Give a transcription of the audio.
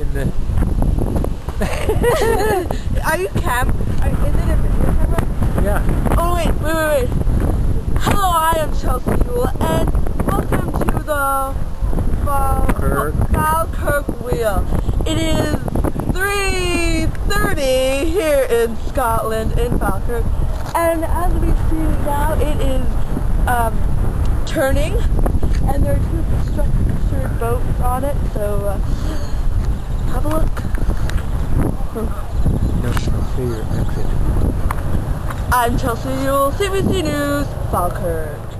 in the Are you cam? Are, is it a video camera? yeah. Oh wait, wait, wait, wait. Hello, I am Chelsea Yule, and welcome to the Kirk. Falkirk Wheel. It is 3.30 here in Scotland, in Falkirk, and as we see now, it is um, turning, and there are two structured boats on it, so uh, have a look. No, see exit. I'm Chelsea Yule, CBC News, Falkirk.